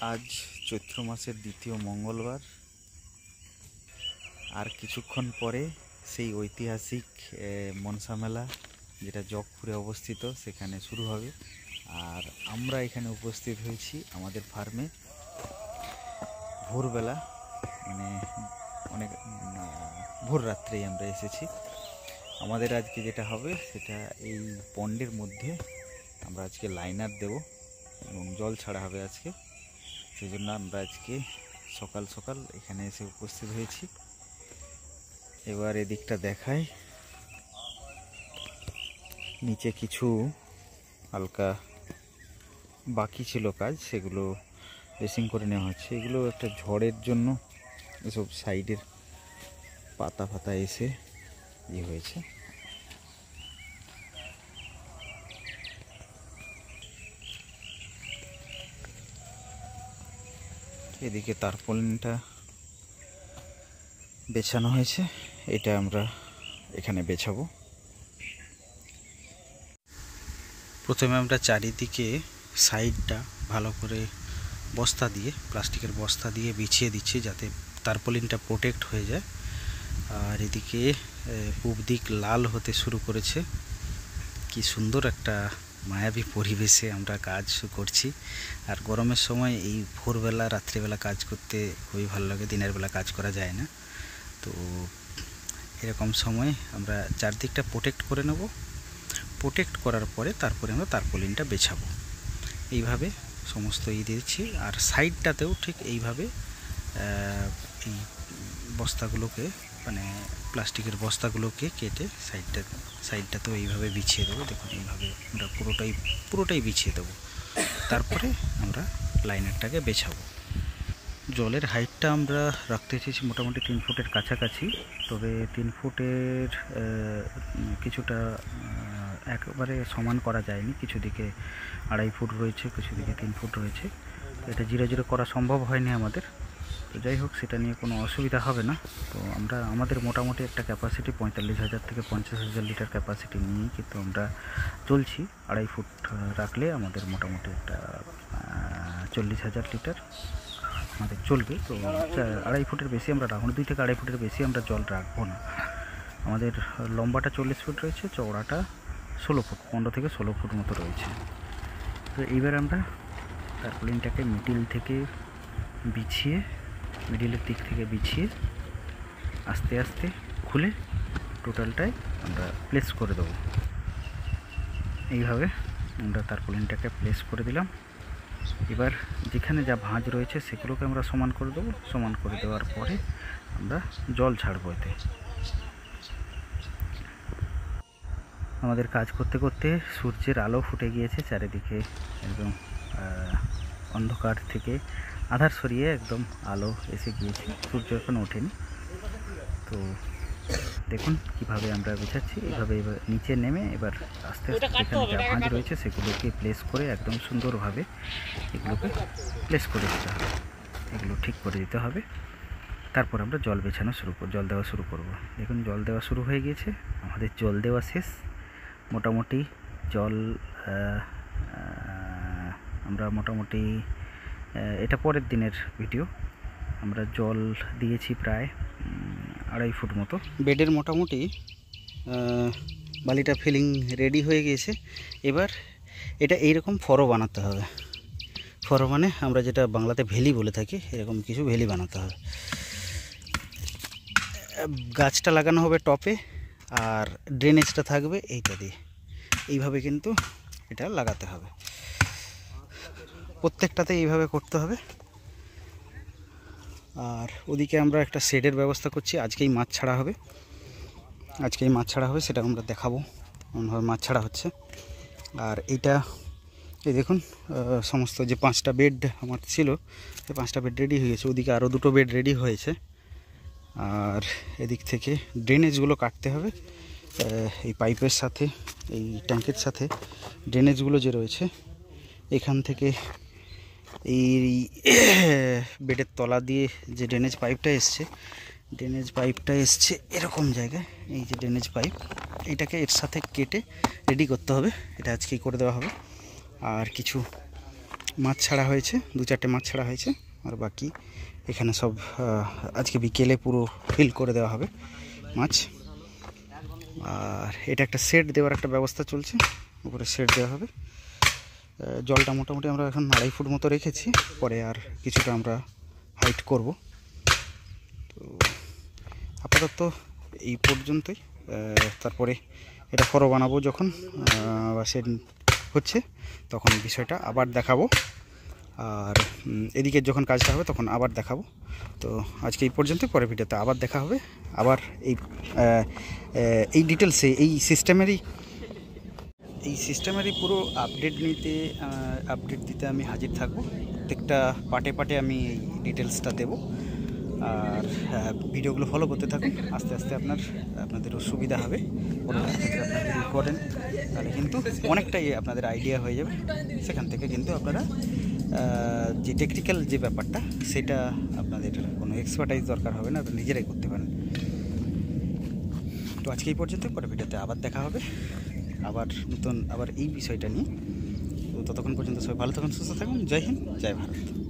আজ চৈত্র মাসের দ্বিতীয় মঙ্গলবার। আর কিছুক্ষণ পরে সেই ঐতিহাসিক মনসা মেলা, যেটা জগপুরে অবস্থিত, সেখানে শুরু হবে। আর আমরা এখানে উপস্থিত হয়েছি আমাদের ফার্মে। ভোরবেলা মানে অনেক ভোর রাত্রেই আমরা এসেছি। আমাদের আজকে যেটা হবে, সেটা এই পন্ডের মধ্যে আমরা আজকে লাইনার দেব এবং জল ছাড়া হবে আজকে। সেই জন্য আমরা আজকে সকাল সকাল এখানে এসে উপস্থিত হয়েছি। এবার এদিকটা দেখাই। নিচে কিছু হালকা বাকি ছিল কাজ, সেগুলো ড্রেসিং করে নেওয়া হচ্ছে। এগুলো একটা ঝড়ের জন্য এসব সাইডের পাতা ফাতা এসে ইয়ে হয়েছে। এদিকে তারপলিনটা বেছানো হয়েছে। এটা আমরা এখানে বেছাবো। প্রথমে আমরা চারিদিকে সাইডটা ভালো করে বস্তা দিয়ে, প্লাস্টিকের বস্তা দিয়ে বিছিয়ে দিচ্ছি যাতে তারপলিনটা প্রোটেক্ট হয়ে যায়। আর এদিকে পূব দিক লাল হতে শুরু করেছে। কি সুন্দর একটা মায়াবী পরিবেশে আমরা কাজ করছি। আর গরমের সময় এই ভোরবেলা, রাত্রিবেলা কাজ করতে খুবই ভালো লাগে, দিনের বেলা কাজ করা যায় না। তো এরকম সময় আমরা চারদিকটা প্রোটেক্ট করে নেব। প্রোটেক্ট করার পরে তারপরে আমরা তারপলিনটা বেছাবো। এইভাবে সমস্ত ই দিয়েছি। আর সাইডটাতেও ঠিক এইভাবে এই বস্তাগুলোকে মানে প্লাস্টিকের বস্তাগুলোকে কেটে সাইডটা সাইডটা তো এইভাবে বিছিয়ে দেবো। দেখুন, এইভাবে আমরা পুরোটাই পুরোটাই বিছিয়ে দেবো। তারপরে আমরা লাইনারটাকে বেছাবো। জলের হাইটটা আমরা রাখতে চেয়েছি মোটামুটি তিন ফুটের কাছাকাছি। তবে তিন ফুটের কিছুটা একেবারে সমান করা যায়নি। কিছু দিকে আড়াই ফুট রয়েছে, কিছু দিকে তিন ফুট রয়েছে। এটা জিরো জিরো করা সম্ভব হয়নি আমাদের। তো যাই হোক, সেটা নিয়ে কোনো অসুবিধা হবে না। তো আমরা, আমাদের মোটামুটি একটা ক্যাপাসিটি পঁয়তাল্লিশ হাজার থেকে পঞ্চাশ হাজার লিটার ক্যাপাসিটি নিয়েই কিন্তু আমরা চলছি। আড়াই ফুট রাখলে আমাদের মোটামুটি একটা চল্লিশ হাজার লিটার আমাদের চলবে। তো আড়াই ফুটের বেশি আমরা রাখব দুই থেকে আড়াই ফুটের বেশি আমরা জল রাখব না। আমাদের লম্বাটা চল্লিশ ফুট রয়েছে, চওড়াটা ষোলো ফুট, পনেরো থেকে ষোলো ফুট মতো রয়েছে। তো এইবার আমরা টার্পলিনটাকে মিডিল থেকে বিছিয়ে মিডিলের দিক থেকে বিছিয়ে আস্তে আস্তে খুলে টোটালটাই আমরা প্লেস করে দেবো। এইভাবে আমরা তারপলিনটাকে প্লেস করে দিলাম। এবার যেখানে যা ভাঁজ রয়েছে সেগুলোকে আমরা সমান করে দেবো। সমান করে দেওয়ার পরে আমরা জল ছাড়বো এতে। আমাদের কাজ করতে করতে সূর্যের আলো ফুটে গিয়েছে চারিদিকে। একদম অন্ধকার থেকে আধার সরিয়ে একদম আলো এসে গিয়েছে। সূর্য এখন ওঠেনি। তো দেখুন কীভাবে আমরা বিছাচ্ছি এইভাবে এবার নিচে নেমে এবার আস্তে আস্তে যেখানে যা ভাঁজ রয়েছে সেগুলোকে প্লেস করে একদম সুন্দরভাবে এগুলোকে প্লেস করে দিতে হবে। এগুলো ঠিক করে দিতে হবে। তারপর আমরা জল বেছানো শুরু করব জল দেওয়া শুরু করব। দেখুন জল দেওয়া শুরু হয়ে গিয়েছে। আমাদের জল দেওয়া শেষ। মোটামুটি জল আমরা মোটামুটি এটা পরের দিনের ভিডিও। আমরা জল দিয়েছি প্রায় আড়াই ফুট মতো। বেডের মোটামুটি বালিটা ফিলিং রেডি হয়ে গিয়েছে। এবার এটা এইরকম ফরো বানাতে হবে। ফরো মানে আমরা যেটা বাংলাতে ভেলি বলে থাকি, এরকম কিছু ভেলি বানাতে হবে। গাছটা লাগানো হবে টপে, আর ড্রেনেজটা থাকবে এইটা দিয়ে। এইভাবে কিন্তু এটা লাগাতে হবে। প্রত্যেকটাতে এইভাবে করতে হবে। আর ওদিকে আমরা একটা শেডের ব্যবস্থা করছি, আজকেই মাছ ছাড়া হবে। আজকেই মাছ ছাড়া হবে, সেটা আমরা দেখাবো এমনভাবে মাছ ছাড়া হচ্ছে। আর এইটা, এই দেখুন সমস্ত যে পাঁচটা বেড আমার ছিল সেই পাঁচটা বেড রেডি হয়ে গেছে। ওদিকে আরও দুটো বেড রেডি হয়েছে। আর এদিক থেকে ড্রেনেজগুলো কাটতে হবে। এই পাইপের সাথে, এই ট্যাঙ্কের সাথে ড্রেনেজগুলো যে রয়েছে, এখান থেকে এই বেডের তলা দিয়ে যে ড্রেনেজ পাইপটা এসছে ড্রেনেজ পাইপটা এসছে এরকম জায়গায়। এই যে ড্রেনেজ পাইপ এটাকে এর সাথে কেটে রেডি করতে হবে। এটা আজকেই করে দেওয়া হবে। আর কিছু মাছ ছাড়া হয়েছে, দু চারটে মাছ ছাড়া হয়েছে। আর বাকি এখানে সব আজকে বিকেলে পুরো ফিল করে দেওয়া হবে মাছ। আর এটা একটা সেট দেওয়ার একটা ব্যবস্থা চলছে। উপরে সেট দেওয়া হবে। জলটা মোটামুটি আমরা এখন আড়াই ফুট মতো রেখেছি। পরে আর কিছুটা আমরা হাইট করব। তো আপাতত এই পর্যন্তই। তারপরে এটা ফরো বানাবো যখন সে হচ্ছে, তখন বিষয়টা আবার দেখাবো। আর এদিকে যখন কাজটা হবে তখন আবার দেখাবো। তো আজকে এই পর্যন্ত পরে ভিডিওতে আবার দেখা হবে। আবার এই এই ডিটেলসে এই সিস্টেমেরই এই সিস্টেমেরই পুরো আপডেট নিতে আপডেট দিতে আমি হাজির থাকব। প্রত্যেকটা পার্টে পার্টে আমি এই ডিটেলসটা দেবো। আর ভিডিওগুলো ফলো করতে থাকুন। আস্তে আস্তে আপনার আপনাদেরও সুবিধা হবে। আপনার যদি করেন, তাহলে কিন্তু অনেকটাই আপনাদের আইডিয়া হয়ে যাবে। সেখান থেকে কিন্তু আপনারা যে টেকনিক্যাল যে ব্যাপারটা, সেটা আপনাদের কোনো এক্সপার্টাইজ দরকার হবে না আপনারা নিজেরাই করতে পারেন। তো আজকে এই পর্যন্ত পরে ভিডিওতে আবার দেখা হবে। আবার নতুন আবার এই বিষয়টা নিয়ে। তো ততক্ষণ পর্যন্ত সবাই ভালো থাকুন, সুস্থ থাকুন। জয় হিন্দ, জয় ভারত।